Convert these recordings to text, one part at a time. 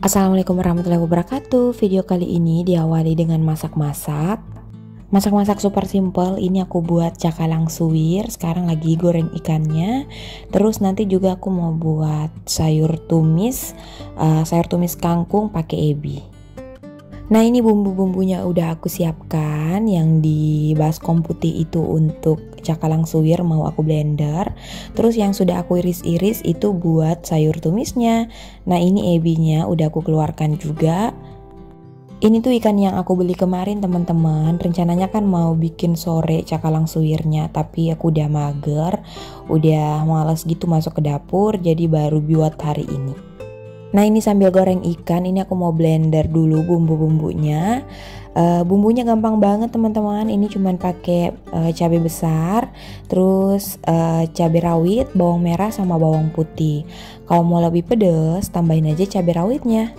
Assalamualaikum warahmatullahi wabarakatuh. Video kali ini diawali dengan masak-masak. Masak-masak super simple. Ini aku buat cakalang suwir. Sekarang lagi goreng ikannya. Terus nanti juga aku mau buat sayur tumis uh, Sayur tumis kangkung pakai ebi Nah ini bumbu-bumbunya udah aku siapkan yang di baskom putih itu untuk cakalang suwir mau aku blender. Terus yang sudah aku iris-iris itu buat sayur tumisnya. Nah ini ebinya udah aku keluarkan juga. Ini tuh ikan yang aku beli kemarin teman-teman. Rencananya kan mau bikin sore cakalang suwirnya Tapi aku udah mager Udah males gitu masuk ke dapur Jadi baru buat hari ini Nah ini sambil goreng ikan, ini aku mau blender dulu bumbu-bumbunya. Uh, bumbunya gampang banget teman-teman. Ini cuman pakai uh, cabai besar, terus uh, cabai rawit, bawang merah sama bawang putih. Kalau mau lebih pedes, tambahin aja cabai rawitnya.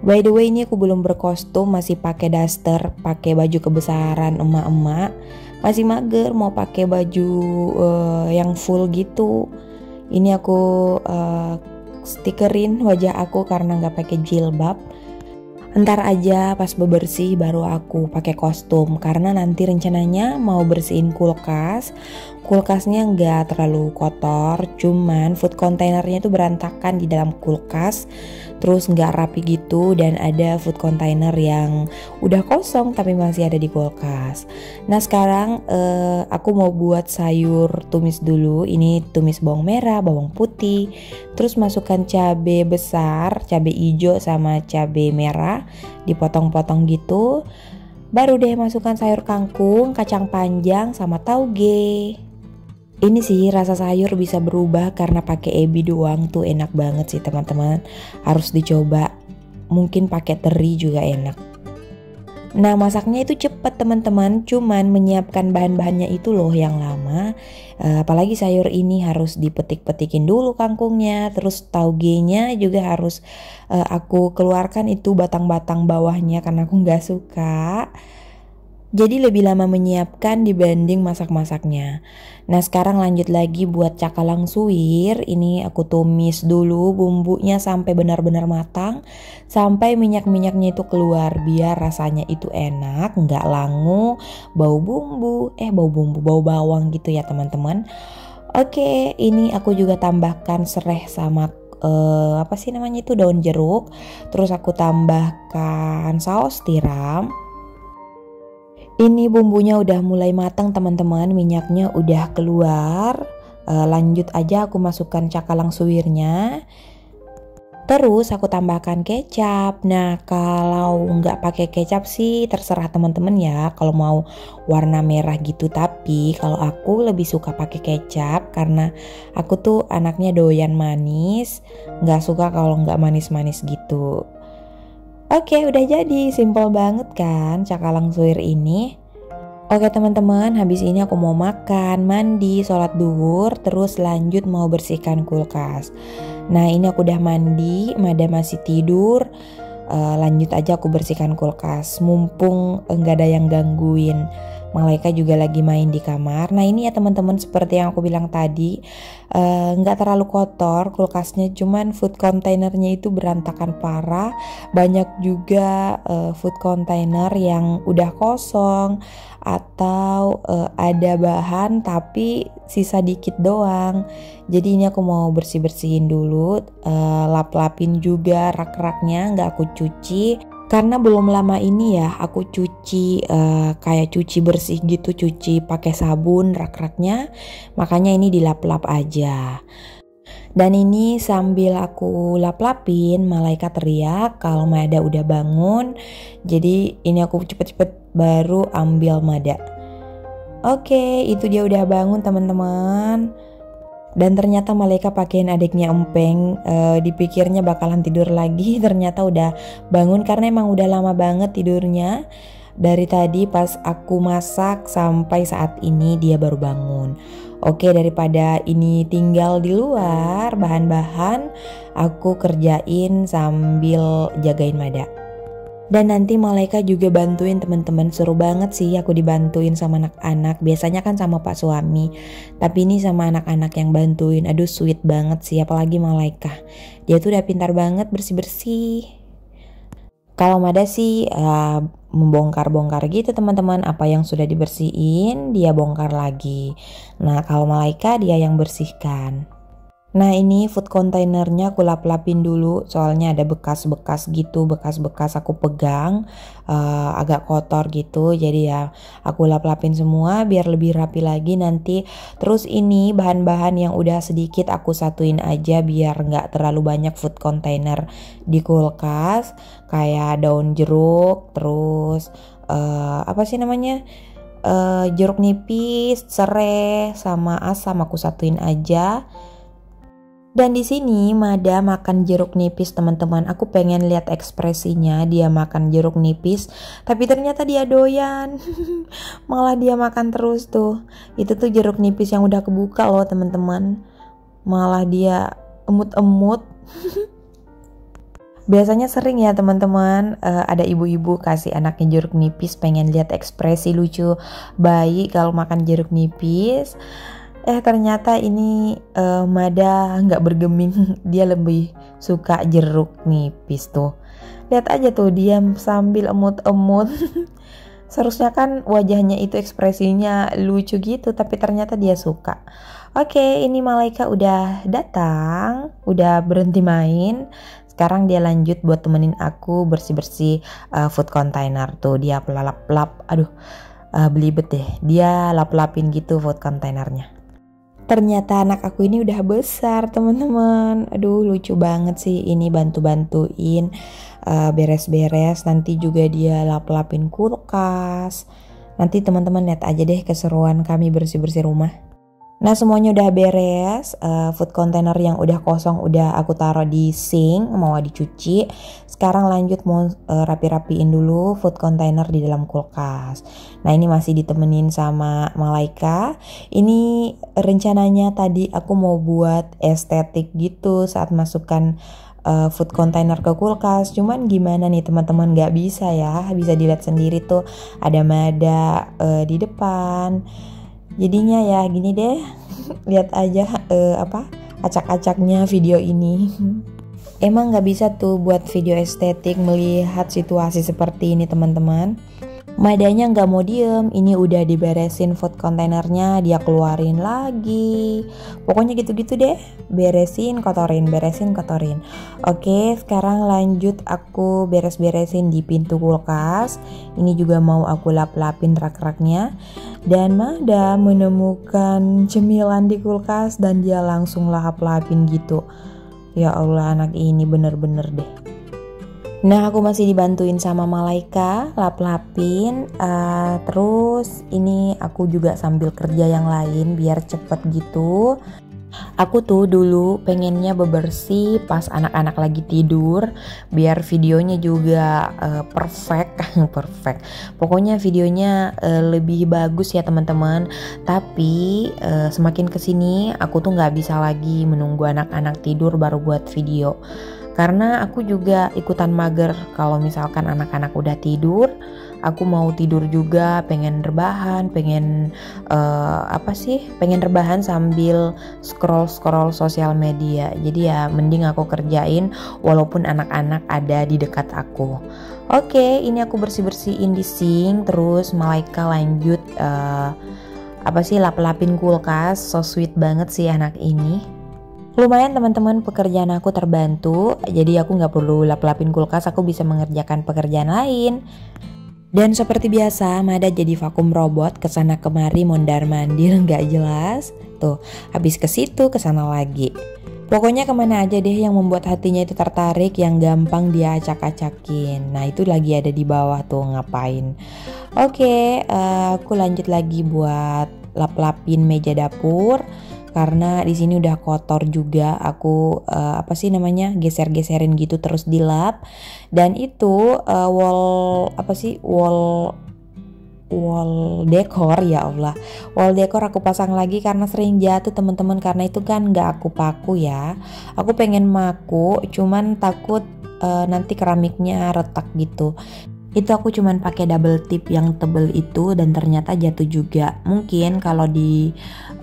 By the way ini aku belum berkostum, masih pakai daster, pakai baju kebesaran emak-emak. Masih mager mau pakai baju uh, yang full gitu. Ini aku uh, stikerin wajah aku karena nggak pakai jilbab. Ntar aja pas bebersih baru aku pakai kostum karena nanti rencananya mau bersihin kulkas. Kulkasnya nggak terlalu kotor, cuman food containernya itu berantakan di dalam kulkas terus nggak rapi gitu dan ada food container yang udah kosong tapi masih ada di kulkas. Nah sekarang uh, aku mau buat sayur tumis dulu. Ini tumis bawang merah, bawang putih, terus masukkan cabai besar, cabai hijau sama cabai merah dipotong-potong gitu. Baru deh masukkan sayur kangkung, kacang panjang sama tauge. Ini sih rasa sayur bisa berubah karena pakai ebi doang tuh enak banget sih teman-teman. Harus dicoba. Mungkin pakai teri juga enak. Nah masaknya itu cepet teman-teman, cuman menyiapkan bahan-bahannya itu loh yang lama. Uh, apalagi sayur ini harus dipetik-petikin dulu kangkungnya, terus taugenya juga harus uh, aku keluarkan itu batang-batang bawahnya karena aku nggak suka. Jadi lebih lama menyiapkan dibanding masak-masaknya. Nah sekarang lanjut lagi buat cakalang suwir. Ini aku tumis dulu bumbunya sampai benar-benar matang. Sampai minyak-minyaknya itu keluar biar rasanya itu enak. Nggak langu, bau bumbu. Eh bau bumbu, bau bawang gitu ya teman-teman. Oke ini aku juga tambahkan serai sama uh, apa sih namanya itu daun jeruk. Terus aku tambahkan saus tiram ini bumbunya udah mulai matang teman-teman, minyaknya udah keluar. E, lanjut aja aku masukkan cakalang suwirnya. Terus aku tambahkan kecap. Nah, kalau nggak pakai kecap sih terserah teman-teman ya. Kalau mau warna merah gitu, tapi kalau aku lebih suka pakai kecap karena aku tuh anaknya doyan manis, nggak suka kalau nggak manis-manis gitu. Oke, udah jadi. Simple banget kan cakalang suwir ini. Oke teman-teman, habis ini aku mau makan, mandi, sholat duhur, terus lanjut mau bersihkan kulkas. Nah ini aku udah mandi, Mada masih tidur, uh, lanjut aja aku bersihkan kulkas. Mumpung enggak ada yang gangguin. Malaika juga lagi main di kamar. Nah ini ya teman-teman seperti yang aku bilang tadi eh, nggak uh, terlalu kotor kulkasnya, cuman food containernya itu berantakan parah. Banyak juga uh, food container yang udah kosong atau uh, ada bahan tapi sisa dikit doang. Jadi ini aku mau bersih bersihin dulu, uh, lap lapin juga rak-raknya nggak aku cuci karena belum lama ini ya aku cuci uh, kayak cuci bersih gitu cuci pakai sabun rak-raknya. Makanya ini dilap-lap aja. Dan ini sambil aku lap-lapin malaikat teriak kalau Mada udah bangun. Jadi ini aku cepet-cepet baru ambil Mada. Oke itu dia udah bangun teman-teman dan ternyata Malika pakein adiknya empeng e, dipikirnya bakalan tidur lagi ternyata udah bangun karena emang udah lama banget tidurnya. Dari tadi pas aku masak sampai saat ini dia baru bangun. Oke daripada ini tinggal di luar bahan-bahan aku kerjain sambil jagain Mada Dan nanti Malaika juga bantuin teman-teman. Seru banget sih aku dibantuin sama anak-anak. Biasanya kan sama pak suami. Tapi ini sama anak-anak yang bantuin. Aduh sweet banget sih. Apalagi Malaika. Dia tuh udah pintar banget bersih-bersih. Kalau Mada sih uh, membongkar-bongkar gitu teman-teman. Apa yang sudah dibersihin dia bongkar lagi. Nah kalau Malaika dia yang bersihkan. Nah ini food containernya aku lap-lapin dulu. Soalnya ada bekas-bekas gitu bekas-bekas aku pegang uh, agak kotor gitu. Jadi ya aku lap-lapin semua biar lebih rapi lagi nanti. Terus ini bahan-bahan yang udah sedikit aku satuin aja biar nggak terlalu banyak food container di kulkas. Kayak daun jeruk terus uh, apa sih namanya? Uh, jeruk nipis serai sama asam aku satuin aja dan di sini Mada makan jeruk nipis teman-teman. Aku pengen lihat ekspresinya dia makan jeruk nipis, tapi ternyata dia doyan. Malah dia makan terus tuh. Itu tuh jeruk nipis yang udah kebuka loh teman-teman. Malah dia emut-emut. Biasanya sering ya teman-teman uh, ada ibu-ibu kasih anaknya jeruk nipis pengen lihat ekspresi lucu bayi kalau makan jeruk nipis eh ternyata ini uh, Mada nggak bergeming. Dia lebih suka jeruk nipis tuh. Lihat aja tuh dia sambil emut-emut. Seharusnya kan wajahnya itu ekspresinya lucu gitu tapi ternyata dia suka. Oke ini Malaika udah datang udah berhenti main. Sekarang dia lanjut buat temenin aku bersih-bersih uh, food container tuh. Dia pelap-lap aduh uh, belibet deh. Dia lap-lapin gitu food containernya ternyata anak aku ini udah besar teman-teman. Aduh lucu banget sih. Ini bantu-bantuin uh, beres-beres. Nanti juga dia lap-lapin kulkas. Nanti teman-teman lihat aja deh keseruan kami bersih-bersih rumah Nah semuanya udah beres, uh, food container yang udah kosong udah aku taruh di sink mau dicuci. Sekarang lanjut mau uh, rapi-rapiin dulu food container di dalam kulkas. Nah ini masih ditemenin sama Malaika. Ini rencananya tadi aku mau buat estetik gitu saat masukkan uh, food container ke kulkas. Cuman gimana nih teman-teman nggak bisa ya, bisa dilihat sendiri tuh ada mada uh, di depan jadinya ya gini deh lihat aja uh, apa acak-acaknya video ini. Emang nggak bisa tuh buat video estetik melihat situasi seperti ini teman-teman Madanya nggak mau diem, ini udah diberesin food containernya, dia keluarin lagi. Pokoknya gitu-gitu deh, beresin, kotorin, beresin, kotorin. Oke, sekarang lanjut aku beres-beresin di pintu kulkas. Ini juga mau aku lap-lapin rak-raknya. Dan Mada menemukan cemilan di kulkas dan dia langsung lahap-lapin gitu. Ya Allah, anak ini bener-bener deh. Nah aku masih dibantuin sama Malaika lap-lapin uh, Terus ini aku juga sambil kerja yang lain biar cepet gitu Aku tuh dulu pengennya bebersih pas anak-anak lagi tidur biar videonya juga uh, perfect, perfect. Pokoknya videonya uh, lebih bagus ya teman-teman. Tapi uh, semakin ke sini aku tuh nggak bisa lagi menunggu anak-anak tidur baru buat video karena aku juga ikutan mager kalau misalkan anak-anak udah tidur aku mau tidur juga pengen rebahan pengen uh, apa sih pengen rebahan sambil scroll scroll sosial media. Jadi ya mending aku kerjain walaupun anak-anak ada di dekat aku. Oke ini aku bersih bersihin di sink terus Malaika lanjut uh, apa sih lap-lapin kulkas. So sweet banget sih anak ini Lumayan teman-teman pekerjaan aku terbantu, jadi aku nggak perlu lap-lapin kulkas, aku bisa mengerjakan pekerjaan lain. Dan seperti biasa, Mada jadi vakum robot ke sana kemari mondar mandir nggak jelas. Tuh, habis ke situ ke sana lagi. Pokoknya ke mana aja deh yang membuat hatinya itu tertarik, yang gampang dia acak-acakin. Nah itu lagi ada di bawah tuh ngapain. Oke, uh, aku lanjut lagi buat lap-lapin meja dapur karena di sini udah kotor juga aku uh, apa sih namanya geser-geserin gitu terus dilap. Dan itu uh, wall apa sih wall wall dekor ya Allah. Wall dekor aku pasang lagi karena sering jatuh teman-teman. Karena itu kan nggak aku paku ya. Aku pengen maku cuman takut uh, nanti keramiknya retak gitu itu aku cuman pakai double tip yang tebel itu dan ternyata jatuh juga. Mungkin kalau di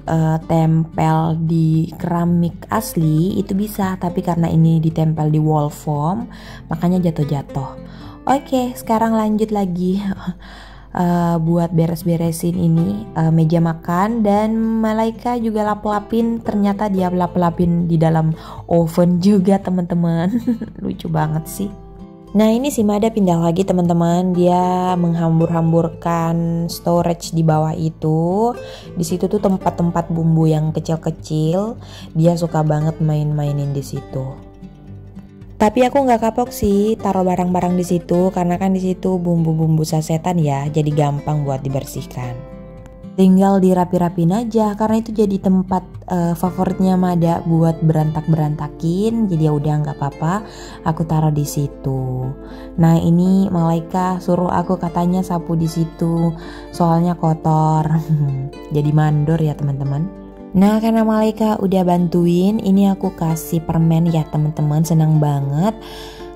uh, tempel di keramik asli itu bisa tapi karena ini ditempel di wall foam makanya jatuh-jatuh. Oke sekarang lanjut lagi. Uh, buat beres-beresin ini uh, meja makan dan Malaika juga lap-lapin. Ternyata dia lap-lapin di dalam oven juga teman-teman. Lucu banget sih Nah ini si Mada pindah lagi teman-teman. Dia menghambur-hamburkan storage di bawah itu. Di situ tuh tempat-tempat bumbu yang kecil-kecil. Dia suka banget main-mainin di situ. Tapi aku nggak kapok sih taruh barang-barang di situ karena kan di situ bumbu-bumbu sasetan ya jadi gampang buat dibersihkan tinggal dirapi-rapin aja karena itu jadi tempat uh, favoritnya Mada buat berantak-berantakin jadi ya udah nggak apa-apa aku taruh di situ. Nah ini Malaika suruh aku katanya sapu di situ soalnya kotor. Jadi mandor ya teman-teman. Nah karena Malaika udah bantuin ini aku kasih permen ya teman-teman senang banget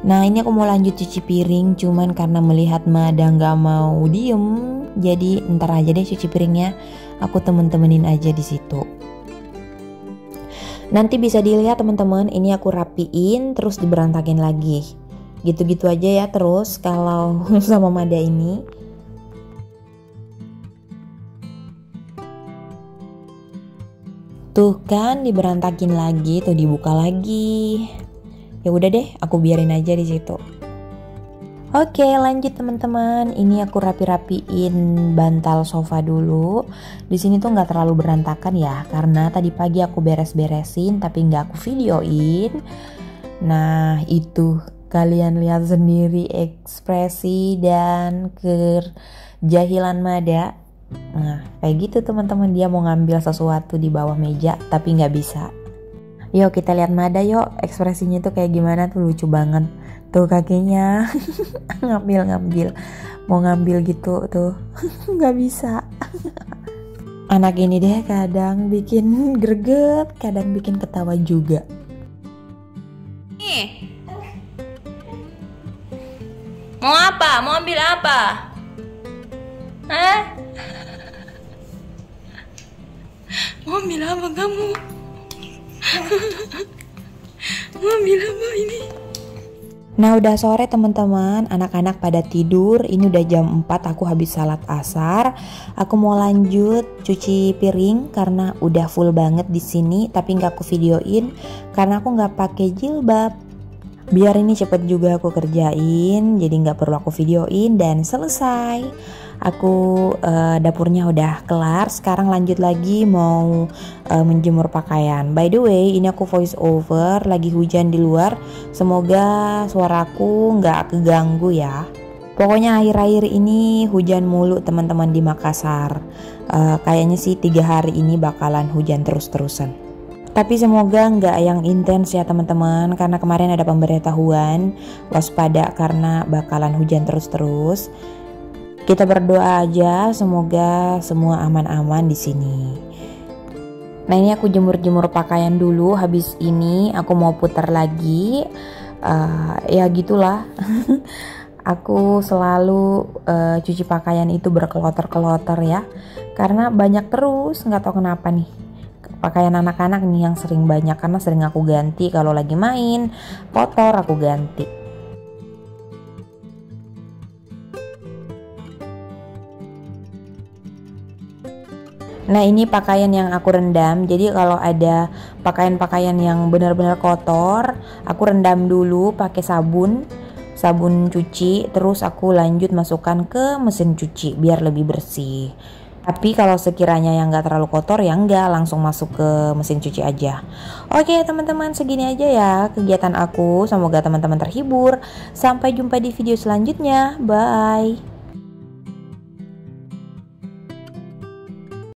Nah ini aku mau lanjut cuci piring cuman karena melihat Mada nggak mau diem jadi ntar aja deh cuci piringnya aku temen-temenin aja di situ. Nanti bisa dilihat teman-teman ini aku rapiin terus diberantakin lagi. Gitu-gitu aja ya terus kalau sama Mada ini. Tuh kan diberantakin lagi, tuh dibuka lagi ya udah deh aku biarin aja di situ. Oke lanjut teman-teman. Ini aku rapi-rapiin bantal sofa dulu. Di sini tuh nggak terlalu berantakan ya karena tadi pagi aku beres-beresin tapi nggak aku videoin. Nah itu kalian lihat sendiri ekspresi dan kejahilan Mada. Nah kayak gitu teman-teman. Dia mau ngambil sesuatu di bawah meja tapi nggak bisa Yuk kita lihat Mada yuk. Ekspresinya tuh kayak gimana tuh? Lucu banget. Tuh kakinya. Ngambil-ngambil Mau ngambil gitu tuh. Nggak bisa. Anak ini deh kadang bikin greget Kadang bikin ketawa juga. Nih. Mau apa? Mau ambil apa? Hah? Mau ambil apa kamu? Mami lama ini. Nah udah sore teman-teman, anak-anak pada tidur. Ini udah jam 4 aku habis salat asar. Aku mau lanjut cuci piring karena udah full banget di sini. Tapi nggak aku videoin karena aku nggak pakai jilbab. Biar ini cepet juga aku kerjain, jadi nggak perlu aku videoin dan selesai aku uh, dapurnya udah kelar sekarang lanjut lagi mau uh, menjemur pakaian by the way ini aku voice over lagi hujan di luar semoga suaraku nggak keganggu ya Pokoknya akhir-akhir ini hujan mulu teman-teman di Makassar. Uh, kayaknya sih tiga hari ini bakalan hujan terus-terusan. Tapi semoga nggak yang intens ya teman-teman karena kemarin ada pemberitahuan waspada karena bakalan hujan terus-terus. Kita berdoa aja semoga semua aman-aman di sini. Nah ini aku jemur-jemur pakaian dulu. Habis ini aku mau putar lagi. Uh, ya gitulah. aku selalu uh, cuci pakaian itu berkelotor-kelotor ya. Karena banyak terus, nggak tahu kenapa nih pakaian anak-anak nih yang sering banyak karena sering aku ganti kalau lagi main kotor aku ganti Nah ini pakaian yang aku rendam Jadi kalau ada pakaian-pakaian yang benar-benar kotor Aku rendam dulu pakai sabun Sabun cuci Terus aku lanjut masukkan ke mesin cuci Biar lebih bersih tapi kalau sekiranya yang gak terlalu kotor ya enggak langsung masuk ke mesin cuci aja. Oke teman-teman segini aja ya kegiatan aku. Semoga teman-teman terhibur. Sampai jumpa di video selanjutnya. Bye.